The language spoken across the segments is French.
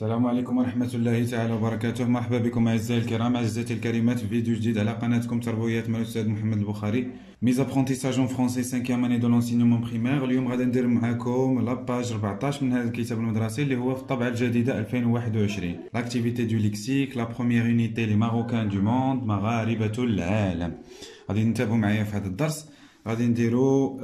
السلام عليكم ورحمة الله تعالى وبركاته. مرحبا بكم أعزائي الكرام أعزائي الكريمات. في فيديو جديد على قناتكم تربويات مع الأستاذ محمد البخاري. ميز ابرونتيساج اون فرونسي 5 اني دو لونسينيومون بريمير اليوم غادي ندير معاكم لاباج 14 من هذا الكتاب المدرسي اللي هو في الطبعة الجديدة 2021 لاكتيفيتي دو ليكسيك لا بروميير يونيتي لي ماروكان دو موند مغاربة العالم. غادي نتابعوا معايا في هذا الدرس. غادي نديرو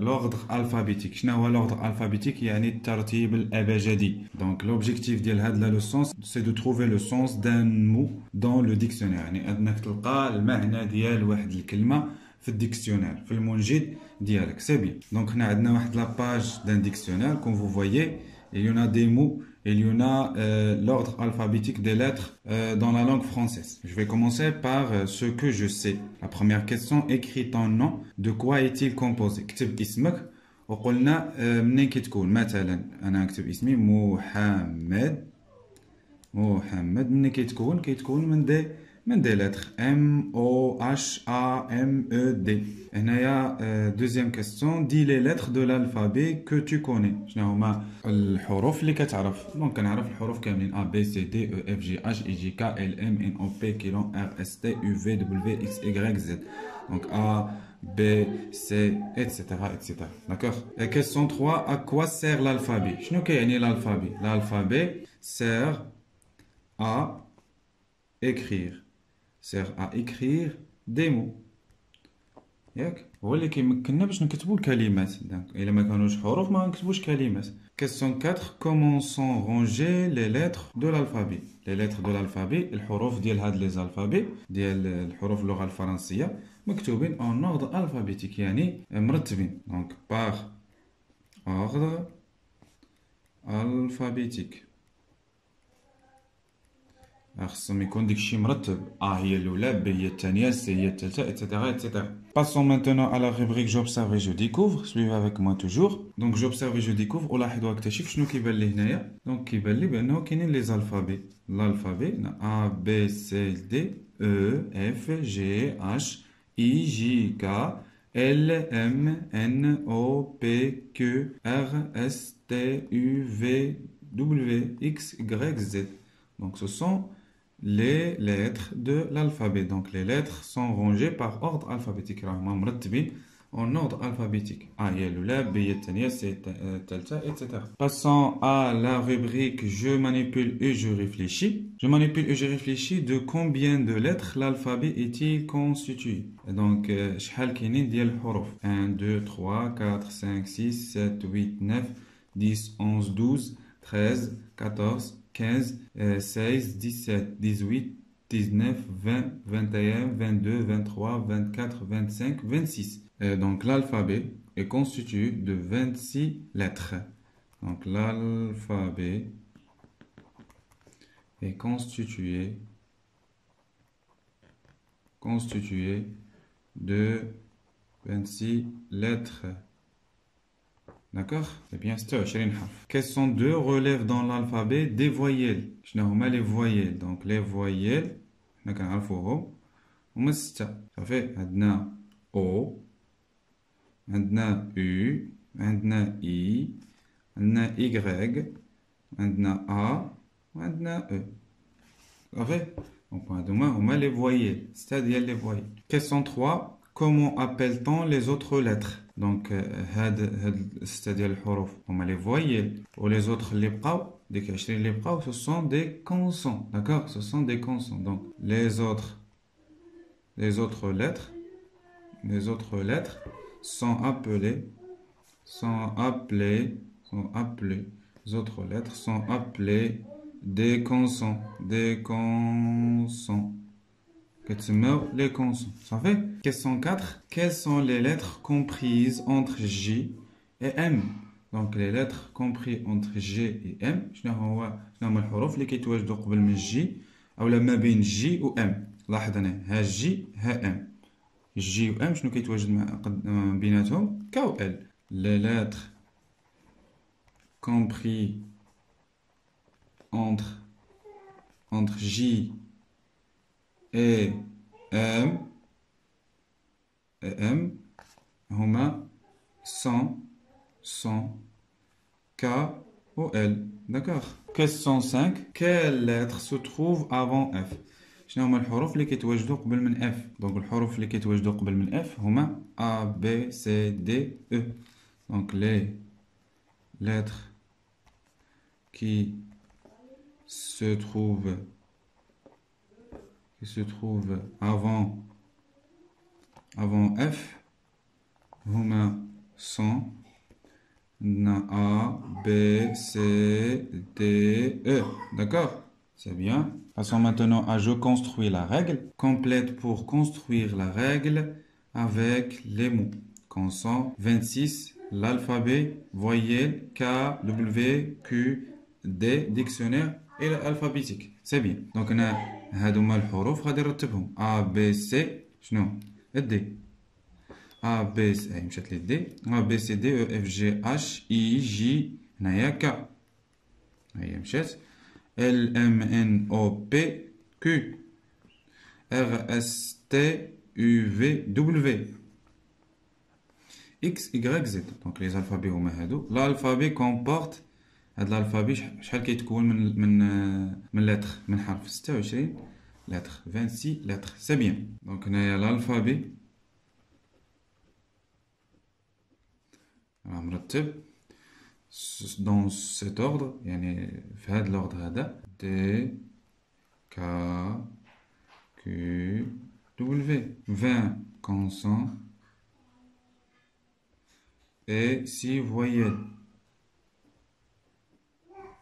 لوغدر الفابيتيك شنو هو لوغدر الفابيتيك يعني الترتيب الأبجدي. دونك لوبجيكتيف ديال هاد لا لوسون سي دو تروفي لو سونس دان مو دون لو ديكسيونير يعني أنك تلقى المعنى ديال واحد الكلمة في الديكسيونير في المنجد ديالك. سي بيان دونك هنا عندنا واحد لاباج دان ديكسيونير كوم فو فويي il y en a des mots il y en a euh, l'ordre alphabétique des lettres euh, dans la langue française. Je vais commencer par euh, ce que je sais. La première question, écris ton nom. De quoi est-il composé اكتب اسمك وقلنا منين كتكون مثلا انا نكتب اسمي محمد محمد منين كيتكون كيتكون من دي من des lettres. M O H A M E D. Et هنايا euh, deuxième question. Dis les lettres de l'alphabet que tu connais. شنو هما الحروف اللي كتعرف دونك كنعرف الحروف كاملين A B C D E F G H I J K L M N O P Q R S T U V W X Y Z. Donc A B C etc d'accord? Et question 3 à quoi sert l'alphabet? L'alphabet. L'alphabet sert à écrire. سير ا ايكريغ دي مو ياك هو اللي كيمكننا باش نكتبو الكلمات دونك الا ما كانوش حروف ما نكتبوش كلمات كيسيون 4 كومونسون رونجي لي ليتر دو لالفابي لي ليتر دو لالفابي الحروف ديال هاد لي زالفابي ديال الحروف اللغة الفرنسيه مكتوبين اون اوردر الفابيتيك يعني مرتبين دونك باغ اوردر الفابيتيك Passons maintenant à la rubrique J'observe et je découvre. Suivez avec moi toujours. Donc j'observe et je découvre. Oula, il doit être Donc il y a les alphabets. L'alphabet A, B, C, D, E, F, G, H, I, J, K, L, M, N, O, P, Q, R, S, T, U, V, W, X, Y, Z. Donc ce sont les lettres de l'alphabet. Donc les lettres sont rangées par ordre alphabétique. En ordre alphabétique. A, B, Telta, euh, etc. Passons à la rubrique Je manipule et je réfléchis. Je manipule et je réfléchis de combien de lettres l'alphabet est-il constitué? Donc, 1, 2, 3, 4, 5, 6, 7, 8, 9, 10, 11, 12, 13, 14, 15, 16, 17, 18, 19, 20, 21, 22, 23, 24, 25, 26. donc l'alphabet est constitué de 26 lettres. Donc l'alphabet est constitué, constitué de 26 lettres. D'accord? Eh bien, c'est Question 2 relève dans l'alphabet des voyelles? Je n'ai les voyelles. Donc, les voyelles, on a On O, U, I, Y, A, E. Ça fait? On les voyelles. C'est-à-dire les voyelles. Question 3 Comment appelle-t-on les autres lettres? Donc, c'est-à-dire les voyelles. Ou les autres les ce sont des consonnes. D'accord? Ce sont des consonnes. Donc, les autres, les autres lettres, les autres lettres sont appelées, sont appelées, sont appelées, les autres lettres sont appelées des consonnes, des consonnes les consonnes. Ça fait Question 4. Quelles sont les lettres comprises entre J et M Donc les lettres comprises entre G et M. شنو هو شنو هما الحروف اللي كيتواجدوا قبل من جي اولا ما بين جي و ام لاحظ هنا ها جي ها ام جي و ام شنو كيتواجد مع بيناتهم ك و ال les lettres compris entre entre J et M et M هما 100 100 K ou L d'accord Question 5. Quelle lettre se trouve avant F شنو هما الحروف اللي كيتواجدوا قبل من F Donc الحروف اللي كيتواجدوا قبل من F هما A, B, C, D, E. Donc les lettres qui se trouvent qui se trouvent avant avant F هما sont A, B, C, D, E. D'accord C'est bien. Passons maintenant à je construis la règle. Complète pour construire la règle avec les mots. Consent 26, l'alphabet, voyelle, K, W, Q, D, dictionnaire الى الفابيتيك سي بيان دونك انا هادو هما الحروف غادي نرتبهم ا بي سي شنو دي ا بي سي هي مشات لي دي ا بي سي دي او اف جي اش اي جي هنايا كا هي مشات ال ام ان او بي X, Y, Z. Donc les alphabets, L'alphabet comporte هاد l'alphabet شحال كيتكون من من من لتر من حرف 26 لتر 26 لتر سي بيان دونك هنايا l'alphabet راه مرتب دون سيت اوردر يعني في هاد لوردر هذا دي كا كيو دبليو 20 consonnes et 6 voyelles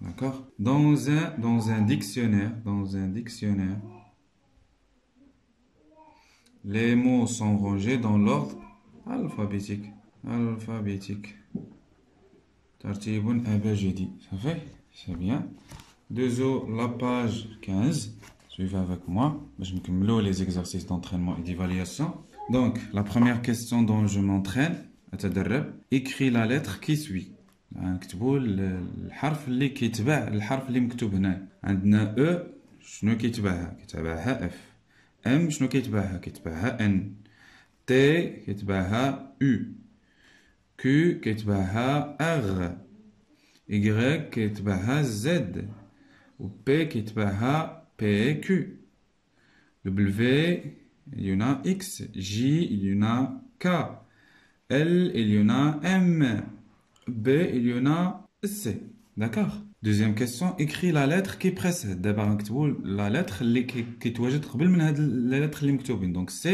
D'accord? Dans un, dans un dictionnaire, dans un dictionnaire, les mots sont rangés dans l'ordre alphabétique. Alphabétique. Tartibun abajidi. Ça fait? C'est bien. Deuxièmement, la page 15. Suivez avec moi. Je me les exercices d'entraînement et d'évaluation. Donc, la première question dont je m'entraîne, écris la lettre qui suit. نكتبوا الحرف اللي كيتبع الحرف اللي مكتوب هنا. عندنا أو شنو كيتبعها؟ كيتبعها اف أم شنو كيتبعها؟ كيتبعها أن. تي كيتبعها أو كيو كيتبعها أغ. إيكغيك كيتبعها زد و بي كيتبعها بي كيو دبليو y y a K, L, il y en a M, B, il y en a C. D'accord Deuxième question, écris la lettre qui précède. D'abord, la lettre qui تواجد قبل من هاد la lettre اللي مكتوبين. Donc C,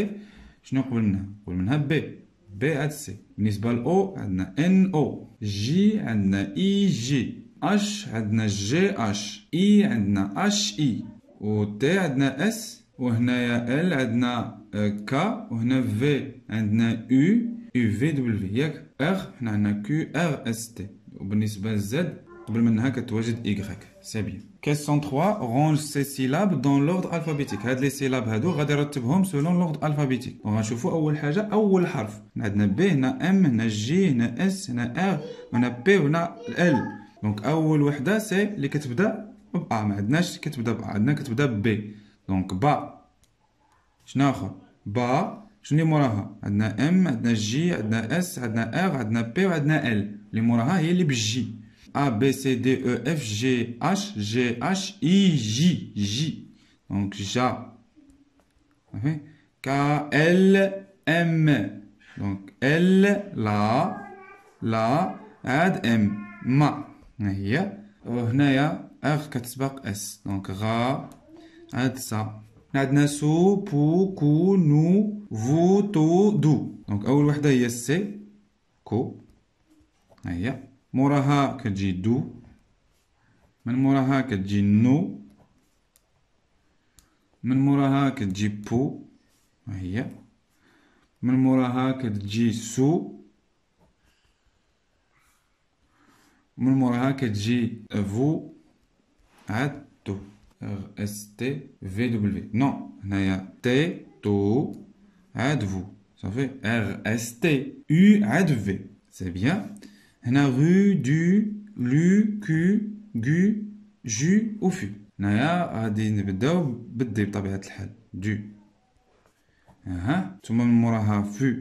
شنو قبل منها؟ قبل منها B. B عاد C. بالنسبة ل O عندنا N O. J عندنا E G. H عندنا G H. E عندنا H E. و T عندنا S. وهنايا L عندنا K وهنا V عندنا U UVW ياك R حنا عندنا Q R S T. وبالنسبة لزد قبل منها كتواجد Y. سي بيان كيسيون 3 رونج سي سيلاب دون لوردر الفابيتيك هاد لي سيلاب هادو غادي نرتبهم سولون لوردر الفابيتيك وغنشوفو أول حاجة أول حرف. عندنا بي هنا ام هنا جي هنا اس هنا ار هنا بي وهنا ال دونك أول وحدة سي اللي كتبدا ب ا ما عندناش كتبدا ب عندنا كتبدا ب. دونك با. شنو آخر؟ با. Je suis le morraha. Adna M, adna J, adna S, adna R, adna P, adna L. Le morraha est lib J. A, B, C, D, E, F, G, H, G, H, I, J, J. Donc, J. K, L, M. Donc, L, L, L, L, M. Ma. On a S. Donc, R, عندنا سو بو كو نو فو تو دو. دونك أول وحدة هي سي كو. هي. موراها كتجي دو. من موراها كتجي نو. من موراها كتجي بو. هي. من موراها كتجي سو. من موراها كتجي فو. عاد تو. R S T V W non هنايا T تو عاد فو صافي R S T U عاد V c'est bien هنا rue du lu Q gu ju و في هنايا غادي نبداو بالدي بطبيعة الحال دو اها ثم من موراها فو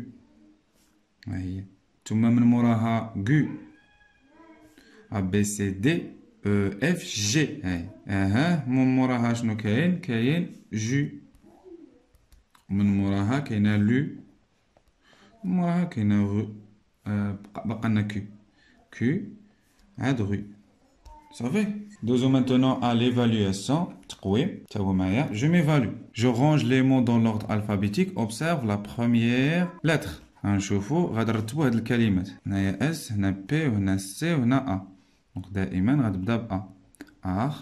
ها هي ثم من موراها gu A B C D او اف جي هاي اها من موراها شنو كاين كاين جو من موراها كاينه لو من موراها كاينه غو آه بقى لنا كيو كيو عاد غو صافي دوزو maintenant à l'évaluation تقويم تا هو معايا je m'évalue je range les mots dans l'ordre alphabétique observe la première lettre غنشوفو غادي نرتبو هاد الكلمات هنايا اس هنا بي وهنا سي وهنا ا دونك دائما غتبدا ب ا اخ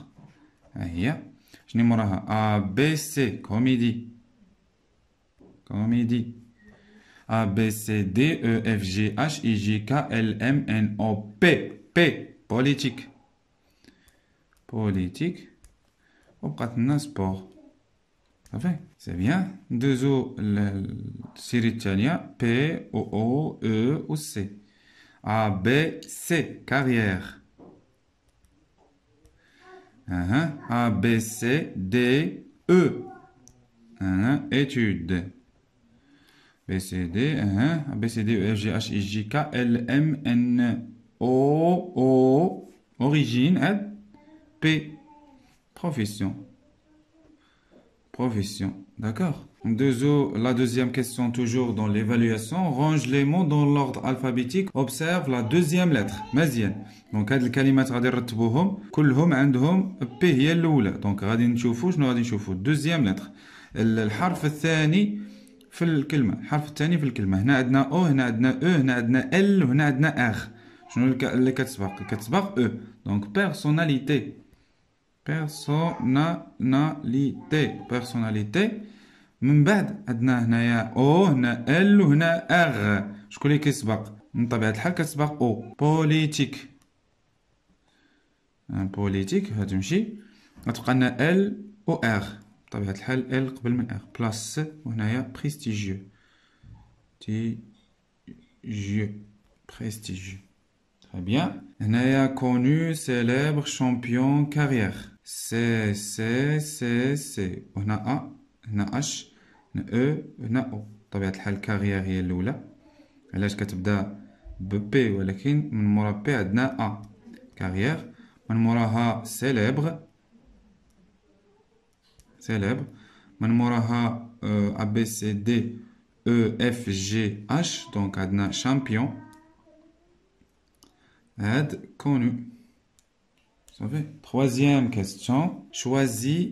ها هي شنو موراها ا بي سي كوميدي كوميدي ا بي سي دي او اف جي اش اي جي كا ال ام ان او بي بي بوليتيك بوليتيك وبقات لنا سبور صافي سي بيان ندوزو للسيري الثانية بي او او او و سي ا بي سي Uh-huh. A, B, C, D, E. Uh-huh. Étude. B, C, D. Uh-huh. A, B, C, D, E, F, G, H, I, J, K, L, M, N, O, O. Origine, P. Profession. Profession. D'accord la deuxième question, toujours dans l'évaluation. Range les mots dans l'ordre alphabétique. Observe la deuxième lettre. مزيان. Donc هاد الكلمات غادي نرتبوهم كلهم عندهم P هي الأولى. Donc غادي نشوفوا شنو غادي نشوفوا deuxième lettre. الحرف الثاني في الكلمة. الحرف الثاني في الكلمة. هنا عندنا O هنا عندنا E هنا عندنا L وهنا عندنا R. شنو اللي كتسبق؟ كتسبق E. Donc personnalité. Personnalité. Personnalité. من بعد عندنا هنايا او هنا ال وهنا اغ شكون اللي كيسبق من طبيعه الحال كتسبق او بوليتيك بوليتيك هتمشي غتبقى لنا ال و اغ بطبيعه الحال ال قبل من اغ بلاس وهنايا بريستيجيو تي جو بريستيجيو Très bien. هنايا كونو سيليبر شامبيون كارير سي سي سي سي وهنا ا هنا اش هنا او هنا او بطبيعة الحال كارير هي الأولى علاش كتبدا ببي ولكن من مورا بي عندنا ا كارير من موراها سيليبر سيليبر من موراها ا بي سي دي او اف جي اش دونك عندنا شامبيون هاد كونو صافي troisième question choisis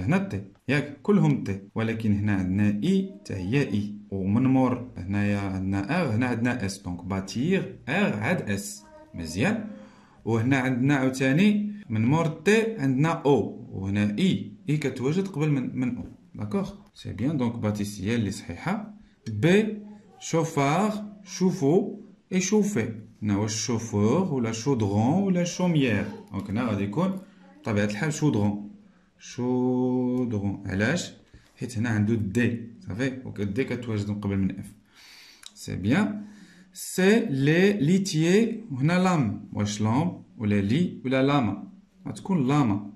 هنا تي ياك كلهم تي ولكن هنا عندنا إي حتى هي إي. ومن مور هنايا عندنا اغ هنا عندنا إس. دونك باتير اغ عاد إس. مزيان. وهنا عندنا عاوتاني من مور تي عندنا أو وهنا إي. إي كتواجد قبل من من أو داكوغ سي بيان دونك باتيس هي اللي صحيحة. بي شوفار شوفو اي شوفي هنا واش شوفور ولا شودرون ولا شوميير دونك هنا غادي يكون بطبيعه الحال شودرون شودرون علاش؟ حيت هنا عنده دي صافي؟ دي كتواجد قبل من اف سي بيان سي لي ليتيي وهنا لام. واش لام؟ ولا لي ولا لاما. غتكون لاما.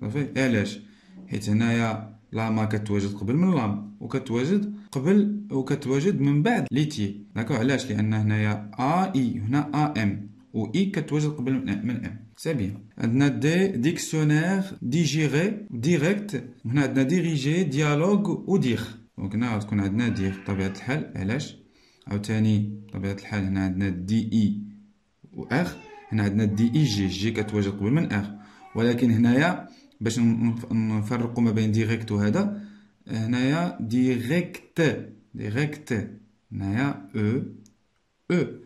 صافي؟ علاش؟ حيت هنايا لاما كتواجد قبل من لام وكتواجد قبل وكتواجد من بعد ليتيي داكو علاش؟ لأن هنايا ا اي هنا ا ام و اي كتواجد قبل من ام سي بيان عندنا دي ديكسيونير ديجيري ديريكت هنا عندنا ديريجي ديالوج و دير دونك هنا غتكون عندنا دير بطبيعة الحال علاش عاوتاني بطبيعة الحال هنا عندنا دي اي و اغ هنا عندنا دي اي جي جي كتواجد قبل من اغ ولكن هنايا باش نفرقو ما بين ديريكت و هذا هنايا ديريكت ديريكت هنايا أو أو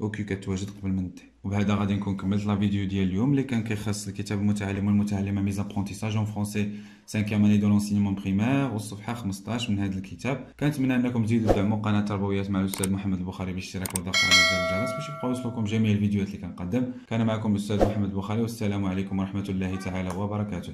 أوكي كتواجد قبل من تي وبهذا غادي نكون كملت لا فيديو ديال اليوم. اللي كان كيخص الكتاب المتعلم والمتعلمة ميز أبرونتيساج اون فرونسي 5 اني دو لونسينمون بريمير والصفحة 15 من هذا الكتاب. كنتمنى أنكم تزيدوا تدعموا قناه تربويات مع الأستاذ محمد البخاري بالاشتراك والضغط على زر الجرس. باش يبقاو يوصلكم جميع الفيديوهات اللي كنقدم. كان معكم الأستاذ محمد البخاري والسلام عليكم ورحمة الله تعالى وبركاته.